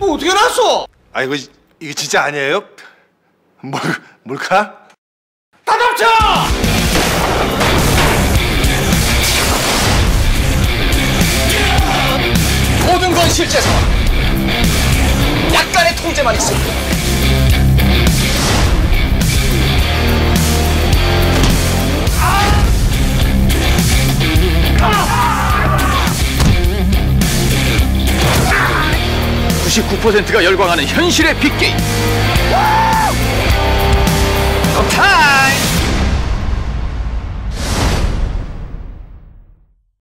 어떻게 났어? 아 이거 이거 진짜 아니에요? 뭘 뭘까? 다 덮쳐! 모든 건 실제 상황. 약간의 통제만 있습니다. (99%가 열광하는 현실의 빅게임)